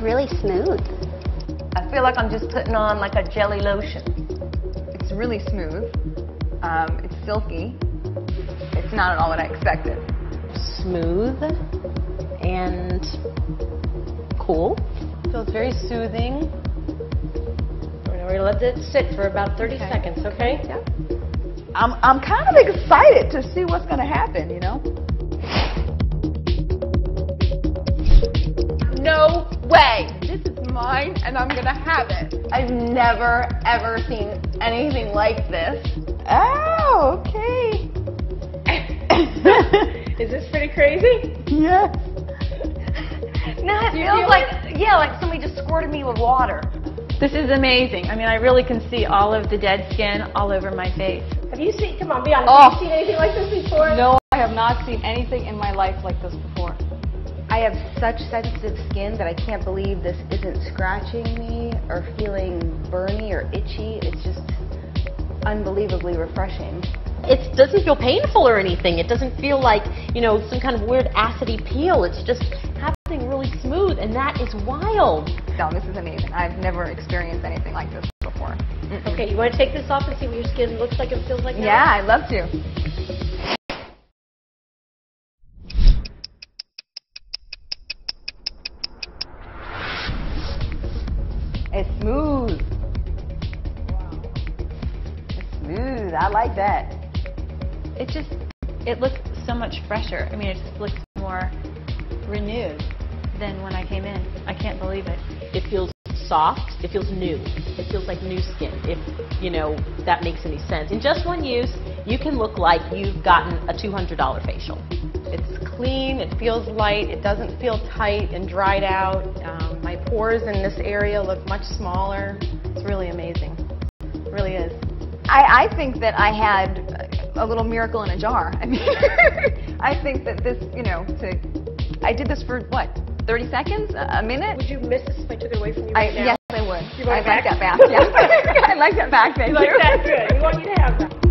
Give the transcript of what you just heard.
really smooth. I feel like I'm just putting on like a jelly lotion. It's really smooth. Um, it's silky. It's not at all what I expected. Smooth and cool. Feels very soothing. We're gonna let it sit for about 30 Okay. seconds, okay? Yeah. I'm, I'm kind of excited to see what's going to happen, you know? Mine and I'm going to have it. I've never ever seen anything like this. Oh, okay. Is this pretty crazy? yes. No, it feels feel like yeah, like somebody just squirted me with water. This is amazing. I mean, I really can see all of the dead skin all over my face. Have you seen, come on, be honest, Oh. have you oh. seen anything like this before? No, I have not seen anything in my life like this before. I have such sensitive skin that I can't believe this isn't scratching me or feeling burny or itchy. It's just unbelievably refreshing. It doesn't feel painful or anything. It doesn't feel like, you know, some kind of weird acidy peel. It's just happening really smooth, and that is wild. No, this is amazing. I've never experienced anything like this before. Okay, you want to take this off and see what your skin looks like and feels like now? Yeah, I'd love to. It's smooth. It's smooth. I like that. It just, it looks so much fresher. I mean, it just looks more renewed than when I came in. I can't believe it. It feels soft. It feels new. It feels like new skin, if, you know, that makes any sense. In just one use, you can look like you've gotten a $200 facial. It's clean, it feels light, it doesn't feel tight and dried out. Um, my pores in this area look much smaller. It's really amazing. It really is. I, I think that I had a little miracle in a jar. I mean, I think that this, you know, to, I did this for what, 30 seconds, a, minute? Would you miss this if I took it away from you I, now? yes, I would. You want I like back? that back. Yeah, I like that back. Thank You like that? Good. We want you to have that.